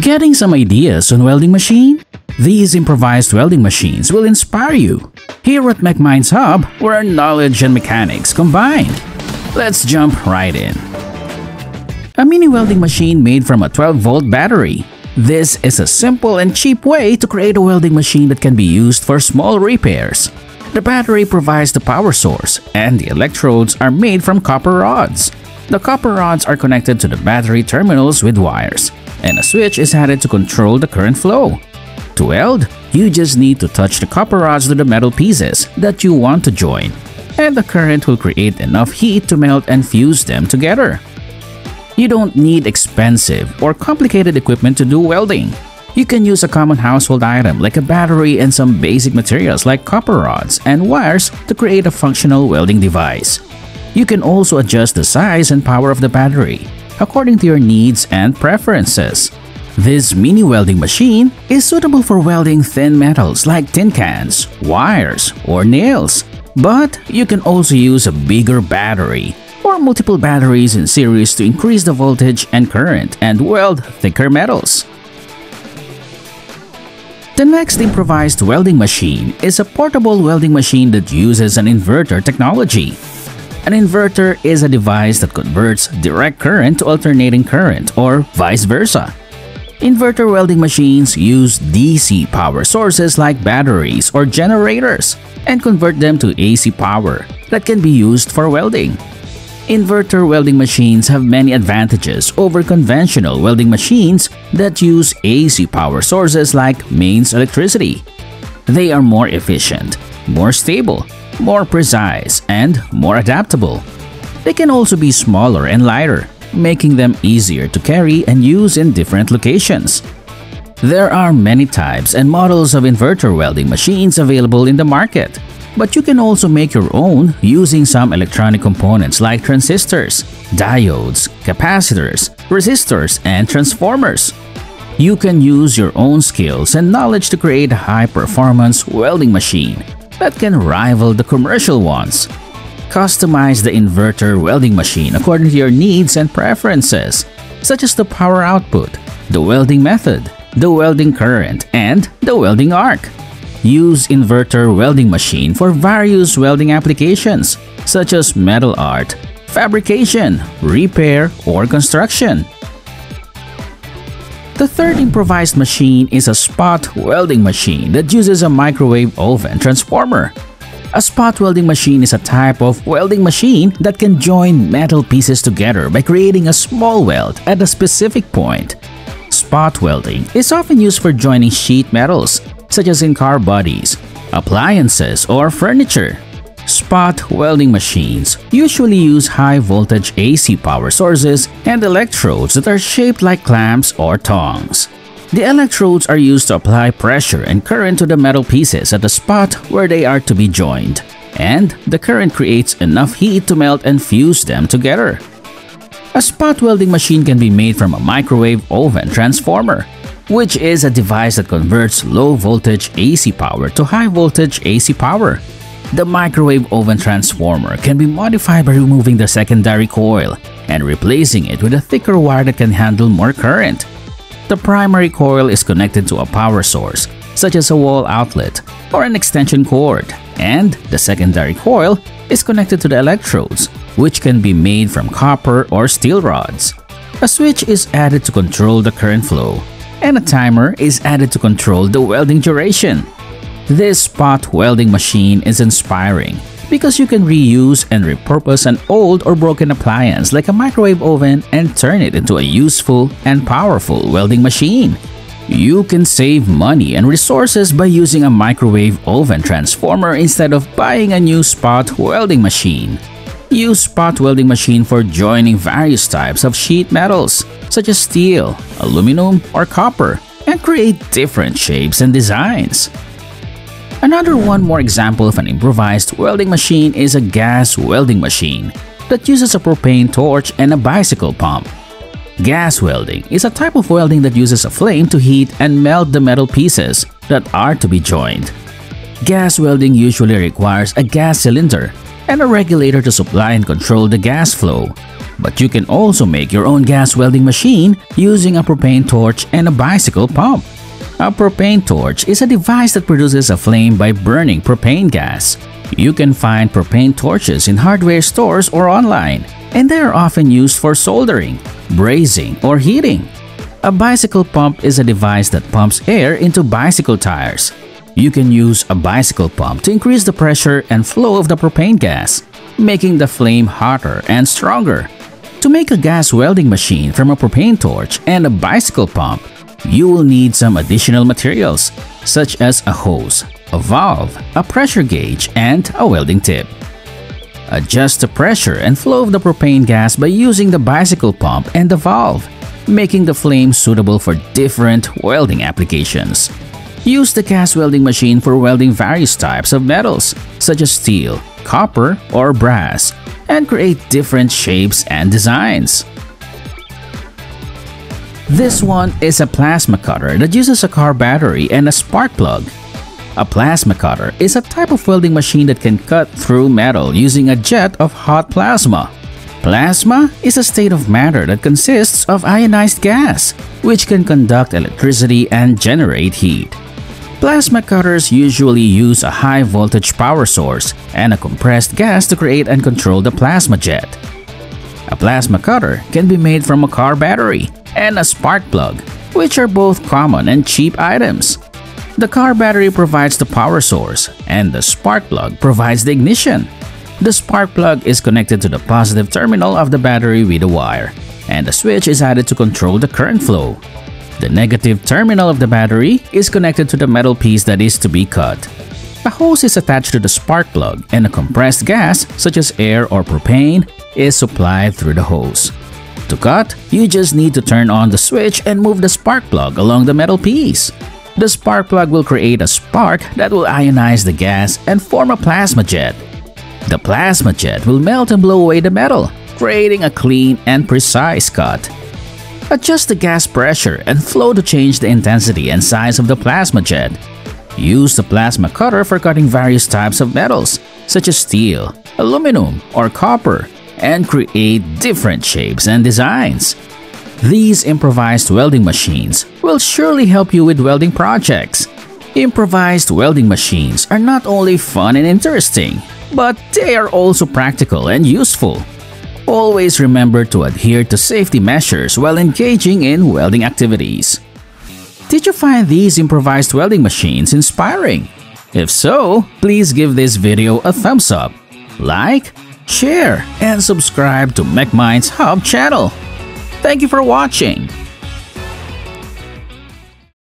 Getting some ideas on welding machine? These improvised welding machines will inspire you. Here at MechMinds Hub, where knowledge and mechanics combine. Let's jump right in. A mini welding machine made from a 12-volt battery. This is a simple and cheap way to create a welding machine that can be used for small repairs. The battery provides the power source, and the electrodes are made from copper rods. The copper rods are connected to the battery terminals with wires, and a switch is added to control the current flow. To weld, you just need to touch the copper rods to the metal pieces that you want to join, and the current will create enough heat to melt and fuse them together. You don't need expensive or complicated equipment to do welding. You can use a common household item like a battery and some basic materials like copper rods and wires to create a functional welding device. You can also adjust the size and power of the battery according to your needs and preferences. This mini welding machine is suitable for welding thin metals like tin cans, wires, or nails. But you can also use a bigger battery or multiple batteries in series to increase the voltage and current and weld thicker metals. The next improvised welding machine is a portable welding machine that uses an inverter technology. An inverter is a device that converts direct current to alternating current or vice versa. Inverter welding machines use DC power sources like batteries or generators and convert them to AC power that can be used for welding. Inverter welding machines have many advantages over conventional welding machines that use AC power sources like mains electricity. They are more efficient, more stable, more precise, and more adaptable. They can also be smaller and lighter, making them easier to carry and use in different locations. There are many types and models of inverter welding machines available in the market. But you can also make your own using some electronic components like transistors, diodes, capacitors, resistors, and transformers. You can use your own skills and knowledge to create a high-performance welding machine that can rival the commercial ones. Customize the inverter welding machine according to your needs and preferences, such as the power output, the welding method, the welding current, and the welding arc. Use inverter welding machine for various welding applications such as metal art, fabrication, repair, or construction. The third improvised machine is a spot welding machine that uses a microwave oven transformer. A spot welding machine is a type of welding machine that can join metal pieces together by creating a small weld at a specific point. Spot welding is often used for joining sheet metals, such as in car bodies, appliances, or furniture. Spot welding machines usually use high voltage AC power sources and electrodes that are shaped like clamps or tongs. The electrodes are used to apply pressure and current to the metal pieces at the spot where they are to be joined, and the current creates enough heat to melt and fuse them together. A spot welding machine can be made from a microwave oven transformer, which is a device that converts low voltage AC power to high voltage AC power. The microwave oven transformer can be modified by removing the secondary coil and replacing it with a thicker wire that can handle more current. The primary coil is connected to a power source, such as a wall outlet or an extension cord, and the secondary coil is connected to the electrodes, which can be made from copper or steel rods. A switch is added to control the current flow, and a timer is added to control the welding duration. This spot welding machine is inspiring because you can reuse and repurpose an old or broken appliance like a microwave oven and turn it into a useful and powerful welding machine. You can save money and resources by using a microwave oven transformer instead of buying a new spot welding machine. Use spot welding machine for joining various types of sheet metals such as steel, aluminum, or copper and create different shapes and designs. Another one more example of an improvised welding machine is a gas welding machine that uses a propane torch and a bicycle pump. Gas welding is a type of welding that uses a flame to heat and melt the metal pieces that are to be joined. Gas welding usually requires a gas cylinder and a regulator to supply and control the gas flow. But you can also make your own gas welding machine using a propane torch and a bicycle pump. A propane torch is a device that produces a flame by burning propane gas. You can find propane torches in hardware stores or online, and they are often used for soldering, brazing, or heating. A bicycle pump is a device that pumps air into bicycle tires. You can use a bicycle pump to increase the pressure and flow of the propane gas, making the flame hotter and stronger. To make a gas welding machine from a propane torch and a bicycle pump, you will need some additional materials, such as a hose, a valve, a pressure gauge, and a welding tip. Adjust the pressure and flow of the propane gas by using the bicycle pump and the valve, making the flame suitable for different welding applications. Use the gas welding machine for welding various types of metals, such as steel, copper, or brass, and create different shapes and designs. This one is a plasma cutter that uses a car battery and a spark plug. A plasma cutter is a type of welding machine that can cut through metal using a jet of hot plasma. Plasma is a state of matter that consists of ionized gas, which can conduct electricity and generate heat. Plasma cutters usually use a high voltage power source and a compressed gas to create and control the plasma jet. A plasma cutter can be made from a car battery and a spark plug, which are both common and cheap items. The car battery provides the power source, and the spark plug provides the ignition. The spark plug is connected to the positive terminal of the battery with a wire, and a switch is added to control the current flow. The negative terminal of the battery is connected to the metal piece that is to be cut. A hose is attached to the spark plug and a compressed gas, such as air or propane, is supplied through the hose. To cut, you just need to turn on the switch and move the spark plug along the metal piece. The spark plug will create a spark that will ionize the gas and form a plasma jet. The plasma jet will melt and blow away the metal, creating a clean and precise cut. Adjust the gas pressure and flow to change the intensity and size of the plasma jet. Use the plasma cutter for cutting various types of metals, such as steel, aluminum, or copper, and create different shapes and designs. These improvised welding machines will surely help you with welding projects. Improvised welding machines are not only fun and interesting, but they are also practical and useful. Always remember to adhere to safety measures while engaging in welding activities. Did you find these improvised welding machines inspiring? If so, please give this video a thumbs up, like, share, and subscribe to MechMinds Hub channel. Thank you for watching.